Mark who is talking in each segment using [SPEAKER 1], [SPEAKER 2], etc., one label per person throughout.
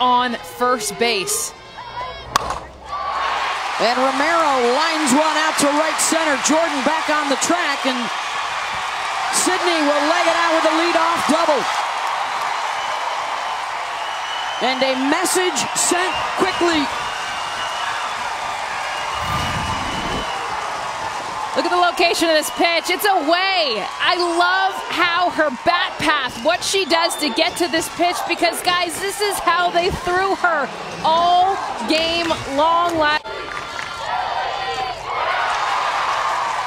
[SPEAKER 1] on first base.
[SPEAKER 2] And Romero lines one out to right center. Jordan back on the track, and Sydney will leg it out with a leadoff double. And a message sent quickly.
[SPEAKER 1] Look at the location of this pitch. It's away. I love how her bat path, what she does to get to this pitch, because, guys, this is how they threw her all game long.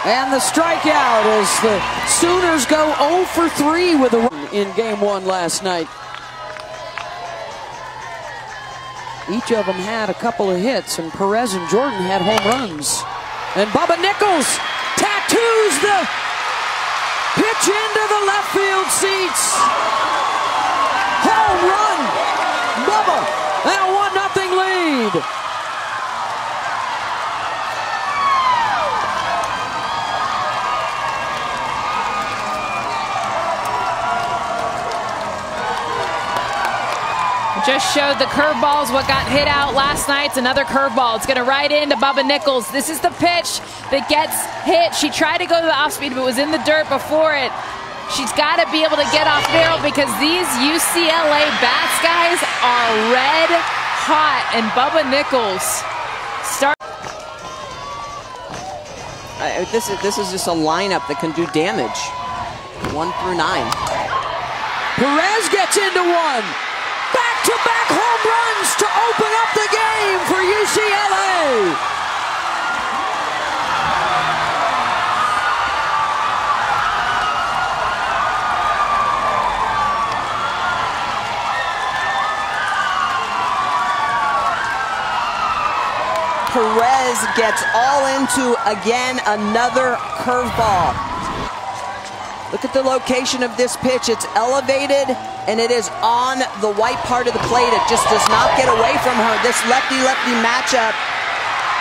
[SPEAKER 2] And the strikeout as the Sooners go 0 for 3 with a run in game one last night. Each of them had a couple of hits, and Perez and Jordan had home runs. And Bubba Nickles the pitch into the left field seats. Home run. Bubba and a 1 nothing lead.
[SPEAKER 1] Just showed the curveballs, what got hit out last night. It's another curveball. It's going to right into Bubba Nickles. This is the pitch that gets hit. She tried to go to the off speed, but was in the dirt before it. She's got to be able to get off barrel because these UCLA bats, guys, are red hot. And Bubba Nickles start.
[SPEAKER 3] Uh, this is this is just a lineup that can do damage. One through nine.
[SPEAKER 2] Perez gets into one back-to-back home runs to open up the game for UCLA.
[SPEAKER 3] Perez gets all into, again, another curveball. Look at the location of this pitch. It's elevated and it is on the white part of the plate. It just does not get away from her. This lefty-lefty matchup,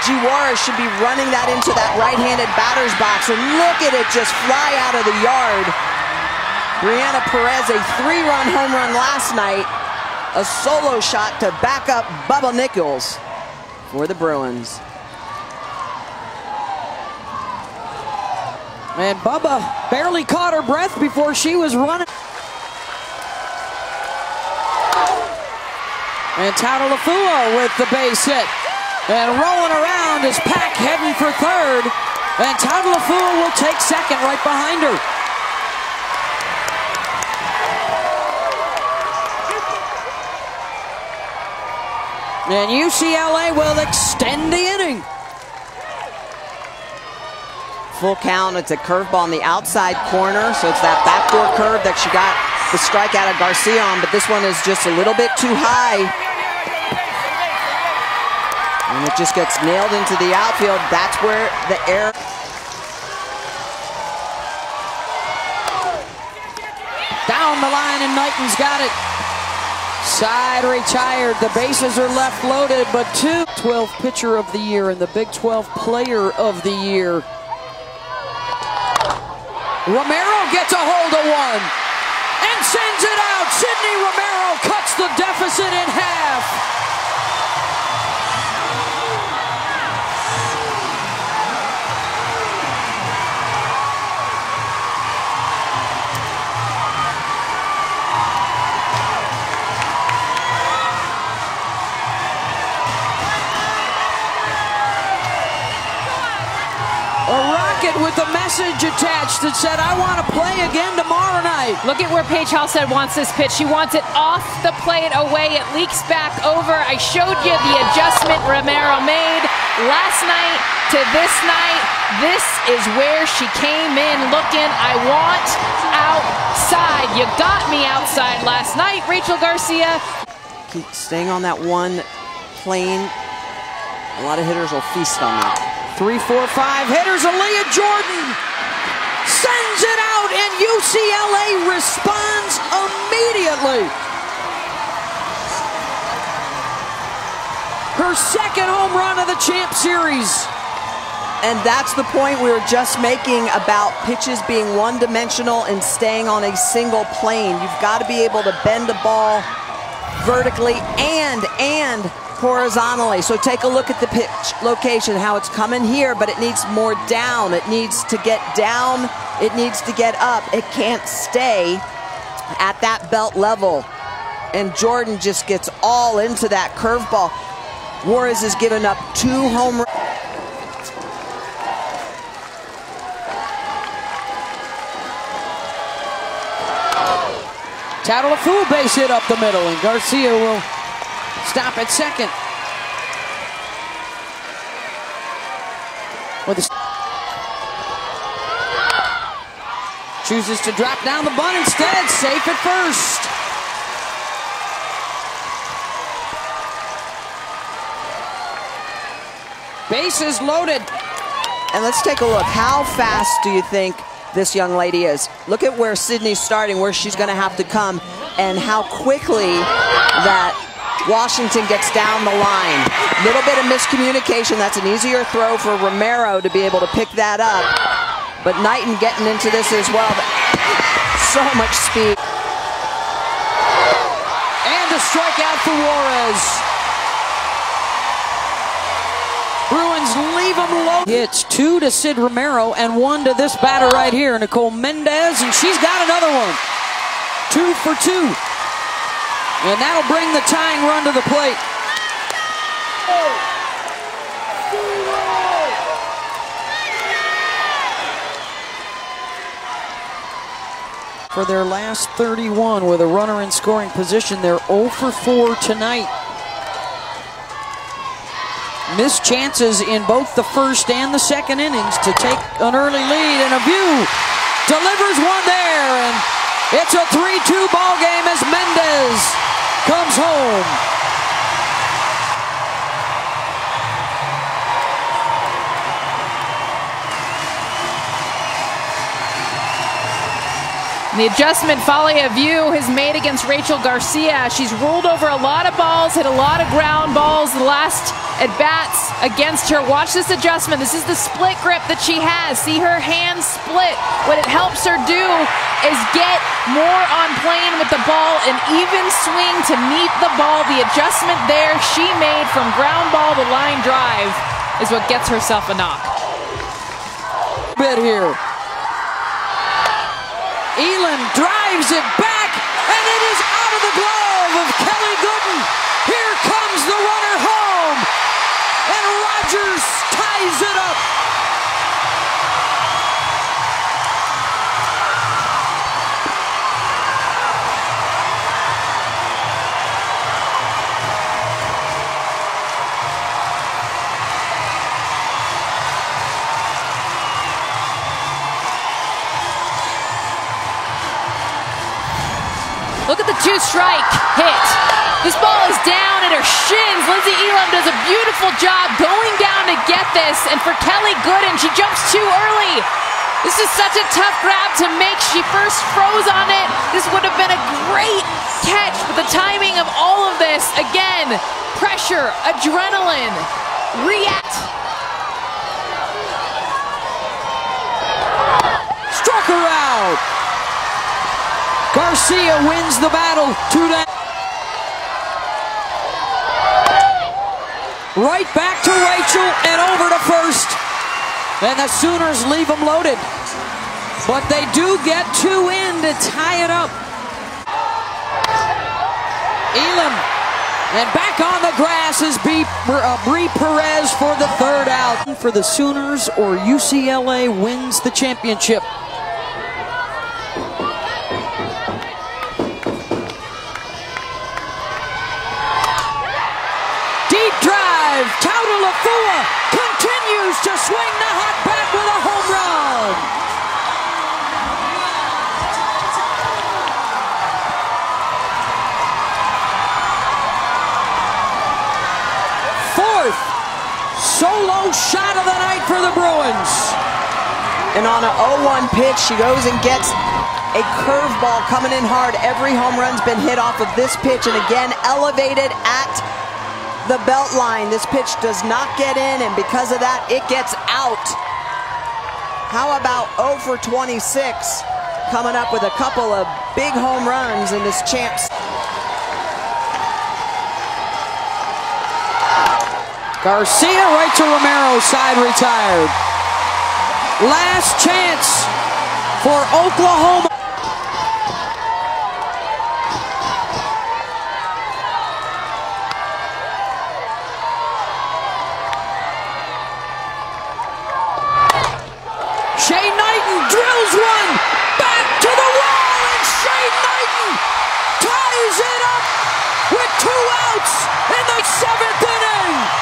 [SPEAKER 3] G. Should be running that into that right-handed batter's box. And look at it just fly out of the yard. Briana Perez, a three-run home run last night. A solo shot to back up Bubba Nickles for the Bruins.
[SPEAKER 2] And Bubba barely caught her breath before she was running. And Tatalafua with the base hit. And rolling around is Pack heading for third. And Tatalafua will take second right behind her. And UCLA will extend the inning.
[SPEAKER 3] Full count. It's a curveball on the outside corner. So it's that backdoor curve that she got the strikeout of Garcia on. But this one is just a little bit too high. And it just gets nailed into the outfield. That's where the air.
[SPEAKER 2] Down the line, and Knighton's got it. Side retired. The bases are left loaded, but two. 12 pitcher of the year and the Big 12 player of the year. Romero gets a hold of one and sends it out. Sydney Romero cuts the deficit in half. Message attached that said, I want to play again tomorrow night.
[SPEAKER 1] Look at where Paige Halstead wants this pitch. She wants it off the plate away. It leaks back over. I showed you the adjustment Romero made last night to this night. This is where she came in looking, I want outside. You got me outside last night, Rachel Garcia.
[SPEAKER 3] Keep staying on that one plane. A lot of hitters will feast on that.
[SPEAKER 2] Three, four, five hitters. Aaliyah Jordan sends it out, and UCLA responds immediately. Her second home run of the champ series.
[SPEAKER 3] And that's the point we were just making about pitches being one dimensional and staying on a single plane. You've got to be able to bend the ball vertically and and and horizontally. So take a look at the pitch location, how it's coming here, but it needs more down. It needs to get down. It needs to get up. It can't stay at that belt level. And Jordan just gets all into that curveball. Juarez has given up two home runs.
[SPEAKER 2] Tatalafua base hit up the middle, and Garcia will stop at second. With a chooses to drop down the bunt instead, safe at first. Bases loaded.
[SPEAKER 3] And let's take a look. How fast do you think this young lady is? Look at where Sydney's starting, where she's going to have to come, and how quickly that Washington gets down the line. Little bit of miscommunication. That's an easier throw for Romero to be able to pick that up. But Knighton getting into this as well. So much speed.
[SPEAKER 2] And a strikeout for Juarez. Bruins leave him low. Hits two to Sid Romero and one to this batter right here, Nicole Mendes, and she's got another one. Two for two. And that'll bring the tying run to the plate. For their last 31 with a runner in scoring position, they're 0 for 4 tonight. Missed chances in both the first and the second innings to take an early lead, and Aviu delivers one there, and it's a 3-2 ball game as Mendes comes home.
[SPEAKER 1] The adjustment Fale Aviu has made against Rachel Garcia. She's rolled over a lot of balls, hit a lot of ground balls the last at bats against her. Watch this adjustment. This is the split grip that she has. See her hands split. What it helps her do is get more on plane with the ball, an even swing to meet the ball. The adjustment there she made from ground ball to line drive is what gets herself a knock.
[SPEAKER 2] Bit here. Elam drives it back, and it is out of the glove of Kelli Godin. Here comes the runner home, and Rogers ties it up.
[SPEAKER 1] Look at the two strike hit. This ball is down at her shins. Lynnsie Elam does a beautiful job going down to get this. And for Kelli Godin, she jumps too early. This is such a tough grab to make. She first froze on it. This would have been a great catch, but the timing of all of this, again, pressure, adrenaline, react.
[SPEAKER 2] Struck her out. Garcia wins the battle. Two down. Right back to Rachel and over to first. And the Sooners leave them loaded. But they do get two in to tie it up. Elam. And back on the grass is B, uh, Bree Perez for the third out. For the Sooners or UCLA wins the championship. Deep drive. Tautolafua continues to swing the hot bat with a home run. Fourth solo shot of the night for the Bruins.
[SPEAKER 3] And on an 0-1 pitch, she goes and gets a curveball coming in hard. Every home run's been hit off of this pitch, and again, elevated at the belt line. This pitch does not get in, and because of that, it gets out. How about 0 for 26? Coming up with a couple of big home runs in this champs.
[SPEAKER 2] Garcia right to Romero, side retired. Last chance for Oklahoma. Shay Knighton drills one back to the wall, and Shay Knighton ties it up with two outs in the seventh inning.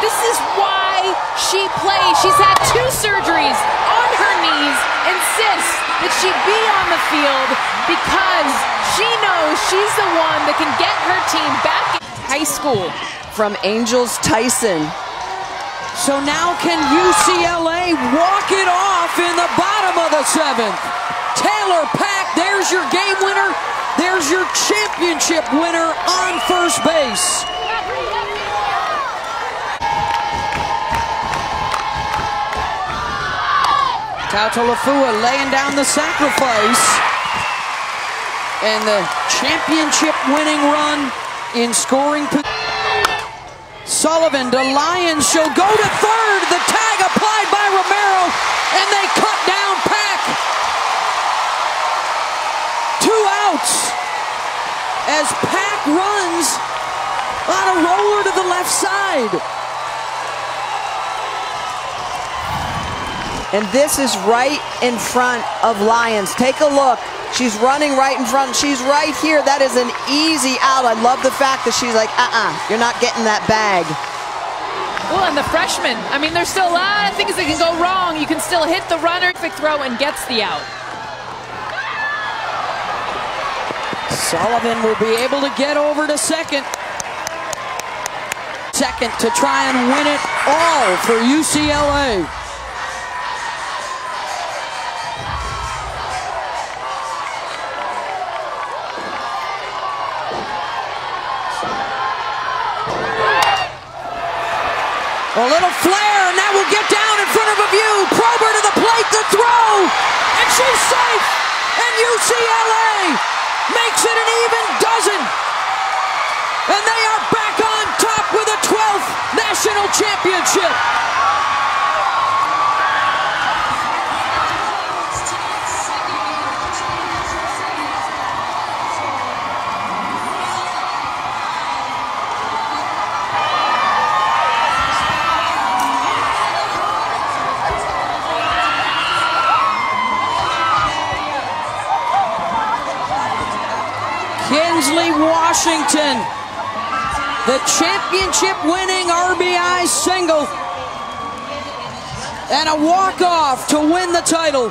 [SPEAKER 1] This is why she plays. She's had two surgeries on her knees, insists that she be on the field because she knows she's the one that can get her team back in high school.
[SPEAKER 3] From Angels Tyson.
[SPEAKER 2] So now can UCLA walk it off in the bottom of the seventh? Taylor Pack, there's your game winner. There's your championship winner on first base. Tautalafua laying down the sacrifice. And the championship winning run in scoring. Sullivan to Lyons. She'll go to third. The tag applied by Romero, and they cut down Pack. Two outs as Pack runs on a roller to the left side.
[SPEAKER 3] And this is right in front of Lyons. Take a look. She's running right in front. She's right here. That is an easy out. I love the fact that she's like, uh-uh, you're not getting that bag.
[SPEAKER 1] Well, and the freshman. I mean, there's still a lot of things that can go wrong. You can still hit the runner, quick throw, and gets the out.
[SPEAKER 2] Sullivan will be able to get over to second. Second to try and win it all for UCLA. A little flare, and that will get down in front of Aviu. Prober to the plate to throw, and she's safe. And UCLA makes it an even dozen. And they are back on top with a 12th national championship. Kinsley Washington, the championship winning RBI single, and a walk off to win the title.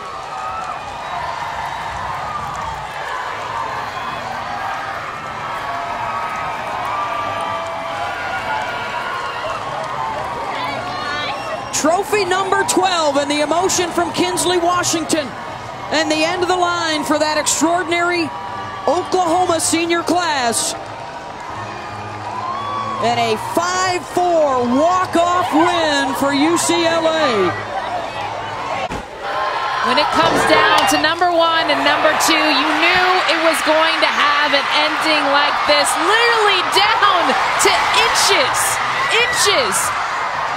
[SPEAKER 2] Trophy number 12 and the emotion from Kinsley Washington. And the end of the line for that extraordinary Oklahoma senior class. And a 5-4 walk-off win for UCLA.
[SPEAKER 1] When it comes down to number one and number two, you knew it was going to have an ending like this, literally down to inches, inches.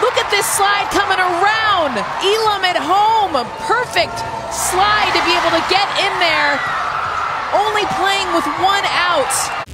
[SPEAKER 1] Look at this slide coming around. Elam at home, perfect slide to be able to get in there, only playing with one out.